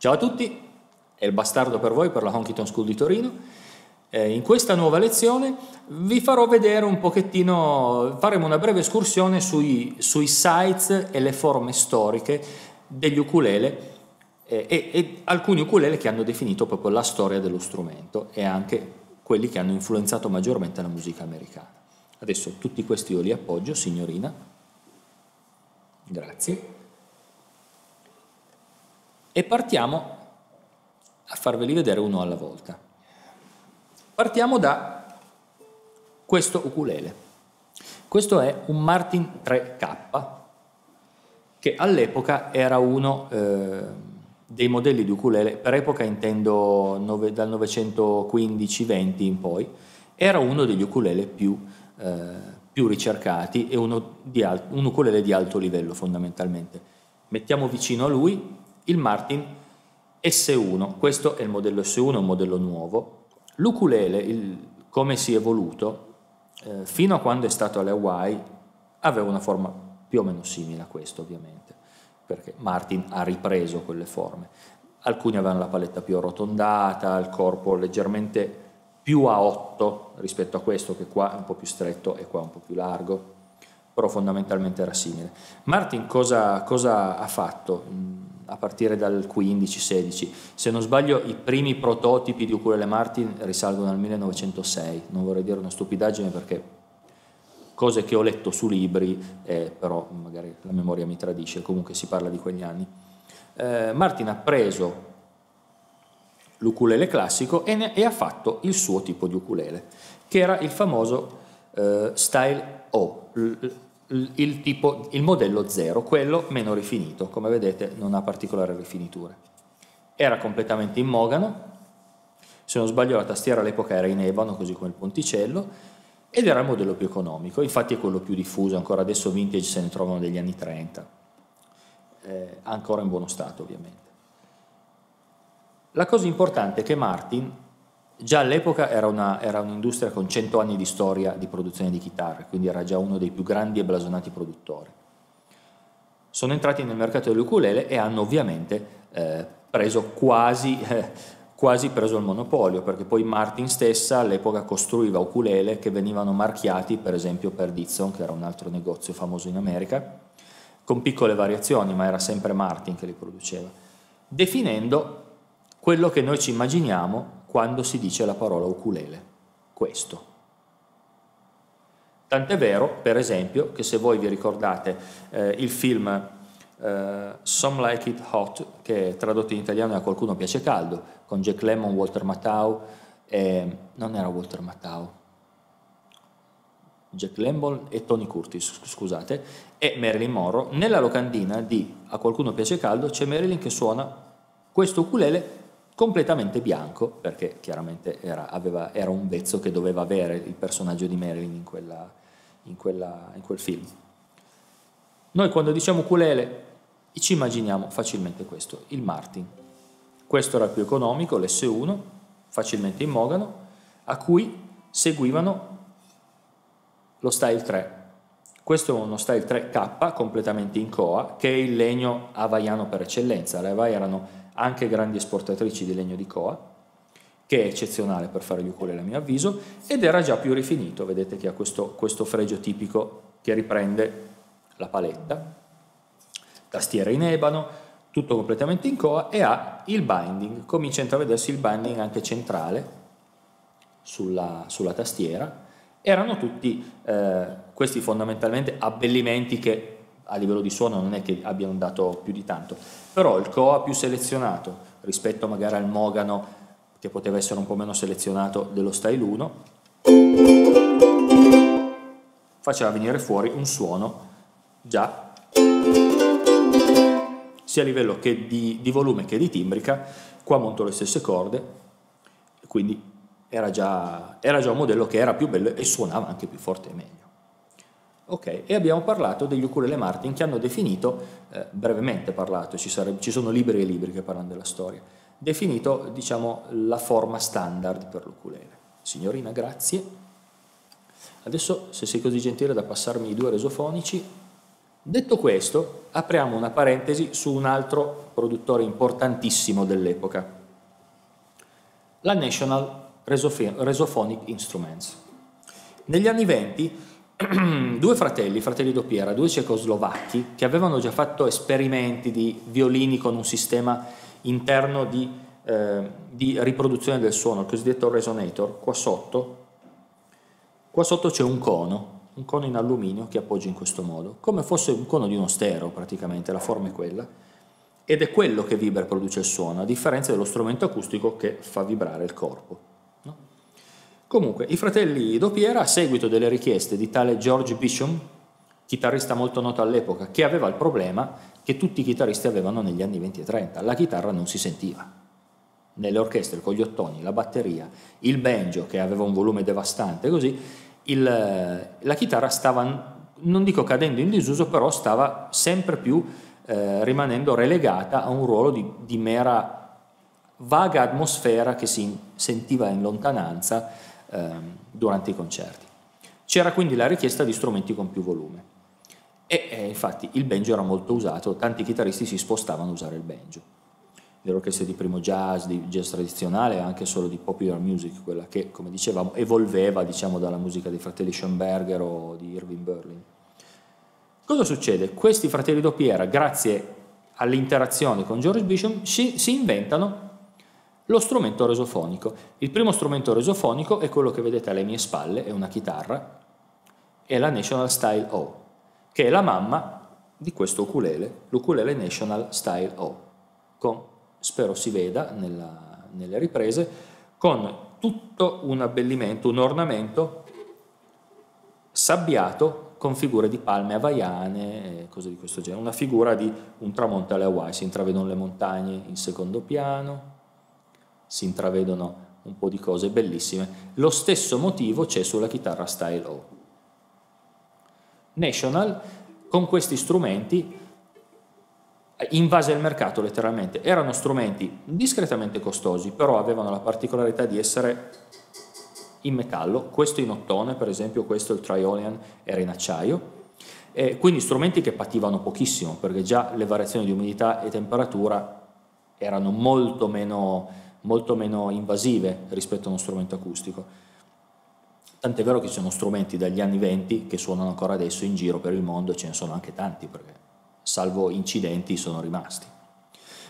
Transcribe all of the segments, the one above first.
Ciao a tutti, è il bastardo per voi per la Honky School di Torino. Eh, in questa nuova lezione vi farò vedere un pochettino, faremo una breve escursione sui, sui sites e le forme storiche degli ukulele eh, e, e alcuni ukulele che hanno definito proprio la storia dello strumento e anche quelli che hanno influenzato maggiormente la musica americana. Adesso tutti questi io li appoggio, signorina. Grazie e partiamo a farveli vedere uno alla volta. Partiamo da questo ukulele. Questo è un Martin 3K che all'epoca era uno eh, dei modelli di ukulele, per epoca intendo nove, dal 915-20 in poi, era uno degli ukulele più, eh, più ricercati e uno di un ukulele di alto livello fondamentalmente. Mettiamo vicino a lui il Martin S1, questo è il modello S1, un modello nuovo. L'ukulele, il, come si è evoluto, eh, fino a quando è stato alle Hawaii, aveva una forma più o meno simile a questo ovviamente, perché Martin ha ripreso quelle forme. Alcuni avevano la paletta più arrotondata, il corpo leggermente più a 8 rispetto a questo che qua è un po' più stretto e qua un po' più largo, però fondamentalmente era simile. Martin cosa, cosa ha fatto? a partire dal 15-16. Se non sbaglio i primi prototipi di ukulele Martin risalgono al 1906, non vorrei dire una stupidaggine perché cose che ho letto su libri, eh, però magari la memoria mi tradisce, comunque si parla di quegli anni. Eh, Martin ha preso l'ukulele classico e, ne, e, ha fatto il suo tipo di ukulele, che era il famoso eh, Style O, il, tipo, il modello 0, quello meno rifinito, come vedete non ha particolari rifiniture. Era completamente in mogano, se non sbaglio la tastiera all'epoca era in ebano, così come il ponticello, ed era il modello più economico, infatti è quello più diffuso, ancora adesso. Vintage se ne trovano degli anni 30, eh, ancora in buono stato ovviamente. La cosa importante è che Martin Già all'epoca era, era un'industria con 100 anni di storia di produzione di chitarre, quindi era già uno dei più grandi e blasonati produttori. Sono entrati nel mercato dell'ukulele e hanno ovviamente eh, preso quasi, eh, quasi preso il monopolio, perché poi Martin stessa all'epoca costruiva ukulele che venivano marchiati, per esempio per Dixon, che era un altro negozio famoso in America, con piccole variazioni, ma era sempre Martin che li produceva, definendo quello che noi ci immaginiamo quando si dice la parola ukulele. Questo. Tant'è vero, per esempio, che se voi vi ricordate eh, il film eh, Some Like It Hot, che tradotto in italiano a qualcuno piace caldo, con Jack Lemmon, Walter Matthau, eh, non era Walter Matthau, Jack Lemmon e Tony Curtis, scusate, e Marilyn Monroe, nella locandina di A qualcuno piace caldo c'è Marilyn che suona questo ukulele completamente bianco, perché chiaramente era, aveva, era, un vezzo che doveva avere il personaggio di Marilyn in, quella, in, quella, in quel film. Noi quando diciamo ukulele ci immaginiamo facilmente questo, il Martin. Questo era il più economico, l'S1, facilmente in mogano, a cui seguivano lo Style 3. Questo è uno Style 3K completamente in coa, che è il legno havaiano per eccellenza. Le Hawaii erano anche grandi esportatrici di legno di coa, che è eccezionale per fare gli ukulele a mio avviso, ed era già più rifinito, vedete che ha questo, questo fregio tipico che riprende la paletta, tastiera in ebano, tutto completamente in coa e ha il binding, comincia a vedersi il binding anche centrale sulla, sulla tastiera, erano tutti eh, questi fondamentalmente abbellimenti che a livello di suono non è che abbiano dato più di tanto, però il Coa più selezionato rispetto magari al Mogano che poteva essere un po' meno selezionato dello Style 1 faceva venire fuori un suono già sia a livello che di, di volume che di timbrica qua monto le stesse corde quindi era già, era già un modello che era più bello e suonava anche più forte e meglio Ok, e abbiamo parlato degli ukulele Martin che hanno definito, eh, brevemente parlato, ci, sarebbe, ci, sono libri e libri che parlano della storia, definito diciamo la forma standard per l'ukulele. Signorina, grazie. Adesso se sei così gentile da passarmi i due resofonici, Detto questo, apriamo una parentesi su un altro produttore importantissimo dell'epoca, la National Resophonic Instruments. Negli anni 20 due fratelli, fratelli doppiera, due cecoslovacchi, che avevano già fatto esperimenti di violini con un sistema interno di, eh, di riproduzione del suono, il cosiddetto resonator, qua sotto, qua sotto c'è un cono, un cono in alluminio che appoggia in questo modo, come fosse un cono di uno stereo praticamente, la forma è quella, ed è quello che vibra e produce il suono, a differenza dello strumento acustico che fa vibrare il corpo. Comunque, i fratelli Dopiera, a seguito delle richieste di tale George Bishop, chitarrista molto noto all'epoca, che aveva il problema che tutti i chitarristi avevano negli anni 20 e 30, la chitarra non si sentiva. Nelle orchestre con gli ottoni, la batteria, il banjo che aveva un volume devastante, così il, la chitarra stava, non dico cadendo in disuso, però stava sempre più eh, rimanendo relegata a un ruolo di, di mera vaga atmosfera che si sentiva in lontananza ehm, durante i concerti. C'era quindi la richiesta di strumenti con più volume e eh, infatti il banjo era molto usato, tanti chitarristi si spostavano a usare il banjo. Le orchestre di primo jazz, di jazz tradizionale, anche solo di popular music, quella che, come dicevamo, evolveva diciamo, dalla musica dei fratelli Schoenberger o di Irving Berlin. Cosa succede? Questi fratelli doppiera, grazie all'interazione con George Bishop, si, si inventano lo strumento resofonico. Il primo strumento resofonico è quello che vedete alle mie spalle, è una chitarra, è la National Style O, che è la mamma di questo ukulele, l'ukulele National Style O, con, spero si veda nella, nelle riprese, con tutto un abbellimento, un ornamento sabbiato con figure di palme havaiane e cose di questo genere, una figura di un tramonto alle Hawaii, si intravedono le montagne in secondo piano, si intravedono un po' di cose bellissime. Lo stesso motivo c'è sulla chitarra Style O. National con questi strumenti invase il mercato letteralmente. Erano strumenti discretamente costosi, però avevano la particolarità di essere in metallo, questo in ottone, per esempio questo il Triolian era in acciaio, e quindi strumenti che pativano pochissimo, perché già le variazioni di umidità e temperatura erano molto meno molto meno invasive rispetto a uno strumento acustico. Tant'è vero che ci sono strumenti dagli anni 20 che suonano ancora adesso in giro per il mondo, ce ne sono anche tanti perché salvo incidenti sono rimasti.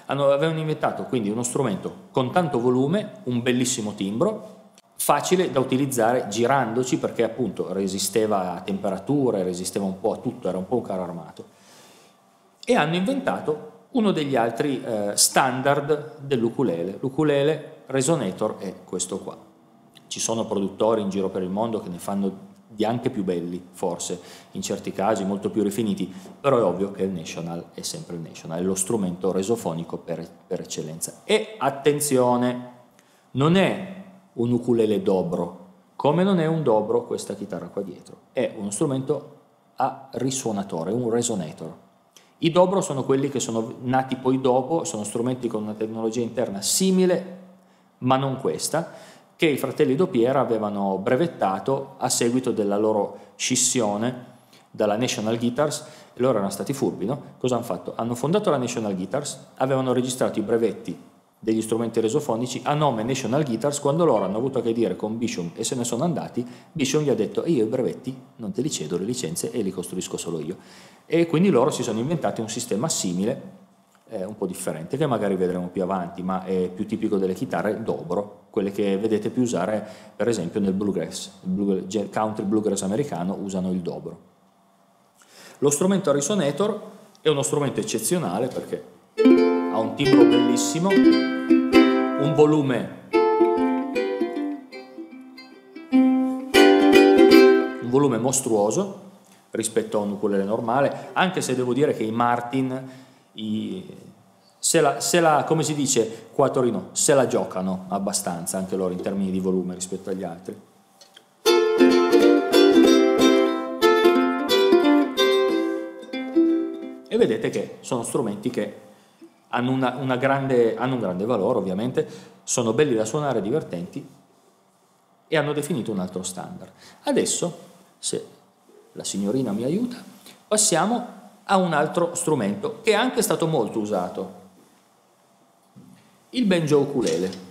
Hanno, avevano inventato quindi uno strumento con tanto volume, un bellissimo timbro, facile da utilizzare girandoci perché appunto resisteva a temperature, resisteva un po' a tutto, era un po' un carro armato. E hanno inventato uno degli altri eh, standard dell'ukulele. L'ukulele resonator è questo qua. Ci sono produttori in giro per il mondo che ne fanno di anche più belli, forse, in certi casi molto più rifiniti, però è ovvio che il National è sempre il National, è lo strumento resofonico per, per eccellenza. E attenzione, non è un ukulele dobro, come non è un dobro questa chitarra qua dietro, è uno strumento a risuonatore, un resonator i dobro sono quelli che sono nati poi dopo, sono strumenti con una tecnologia interna simile, ma non questa, che i fratelli Dopiera avevano brevettato a seguito della loro scissione dalla National Guitars loro erano stati furbi, no? Cosa hanno fatto? Hanno fondato la National Guitars, avevano registrato i brevetti degli strumenti resofonici a nome National Guitars, quando loro hanno avuto a che dire con Bishop e se ne sono andati, Bishop gli ha detto io i brevetti non te li cedo le licenze e li costruisco solo io. E quindi loro si sono inventati un sistema simile, eh, un po' differente, che magari vedremo più avanti, ma è più tipico delle chitarre dobro, quelle che vedete più usare per esempio nel bluegrass, il country bluegrass americano usano il dobro. Lo strumento a resonator è uno strumento eccezionale perché un timbro bellissimo, un volume, un volume mostruoso rispetto a un ukulele normale, anche se devo dire che i Martin, i, se, la, se la, come si dice qua a Torino, se la giocano abbastanza anche loro in termini di volume rispetto agli altri. E vedete che sono strumenti che hanno, una, una grande, hanno un grande valore ovviamente, sono belli da suonare, divertenti e hanno definito un altro standard. Adesso, se la signorina mi aiuta, passiamo a un altro strumento che è anche stato molto usato, il banjo ukulele.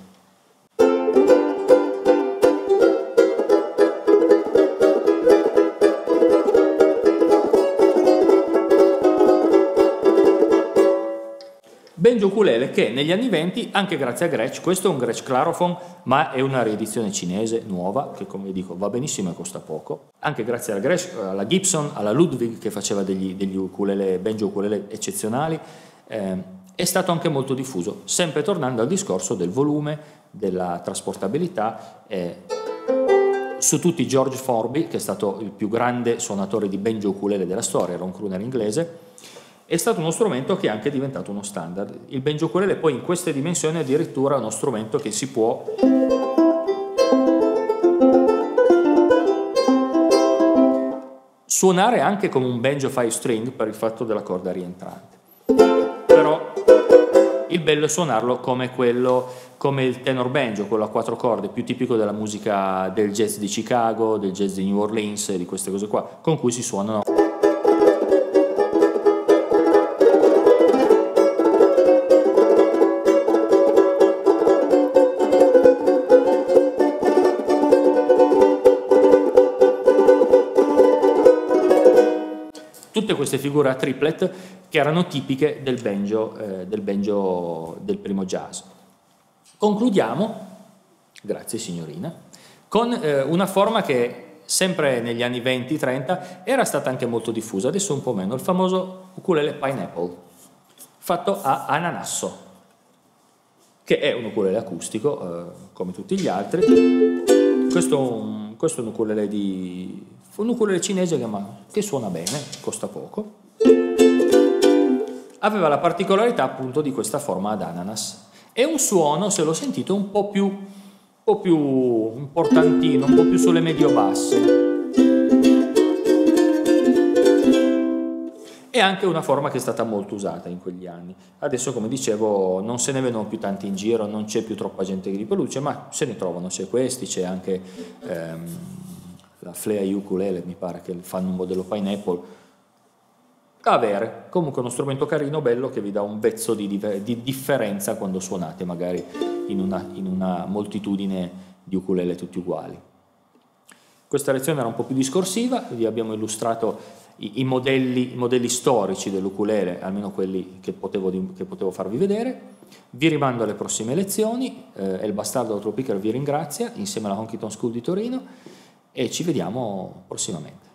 Banjo ukulele che negli anni 20, anche grazie a Gretsch, questo è un Gretsch Clarophone, ma è una riedizione cinese nuova, che come dico va benissimo e costa poco. Anche grazie alla, Gretsch, alla Gibson, alla Ludwig che faceva degli, degli ukulele, banjo ukulele eccezionali, eh, è stato anche molto diffuso, sempre tornando al discorso del volume, della trasportabilità. Eh, su tutti George Forby, che è stato il più grande suonatore di banjo ukulele della storia, era un crooner inglese, è stato uno strumento che è anche diventato uno standard. Il banjo ukulele poi in queste dimensioni è addirittura uno strumento che si può suonare anche come un banjo five string per il fatto della corda rientrante. Però il bello è suonarlo come, quello, come il tenor banjo, quello a quattro corde, più tipico della musica del jazz di Chicago, del jazz di New Orleans, di queste cose qua, con cui si suonano. Queste figure a triplet che erano tipiche del banjo, eh, del, banjo del primo jazz. Concludiamo, grazie signorina, con eh, una forma che sempre negli anni 20-30 era stata anche molto diffusa, adesso un po' meno, il famoso ukulele pineapple, fatto a ananasso, che è un ukulele acustico eh, come tutti gli altri. Questo questo è un ukulele di un ukulele cinese che, che suona bene, costa poco, aveva la particolarità appunto di questa forma ad ananas e un suono, se lo sentite, un po' più, un po più importantino, un po' più sulle medio-basse. È anche una forma che è stata molto usata in quegli anni. Adesso, come dicevo, non se ne vedono più tanti in giro, non c'è più troppa gente che li produce, ma se ne trovano, c'è questi, c'è anche... Ehm, la Flea Ukulele, mi pare che fanno un modello Pineapple, da avere. Comunque uno strumento carino, bello, che vi dà un vezzo di, di differenza quando suonate, magari in una, in una, moltitudine di ukulele tutti uguali. Questa lezione era un po' più discorsiva, vi abbiamo illustrato i, i, modelli, i modelli, storici dell'ukulele, almeno quelli che potevo, che potevo, farvi vedere. Vi rimando alle prossime lezioni, eh, El Bastardo Tropical vi ringrazia, insieme alla Honky Tonk School di Torino, e ci vediamo prossimamente.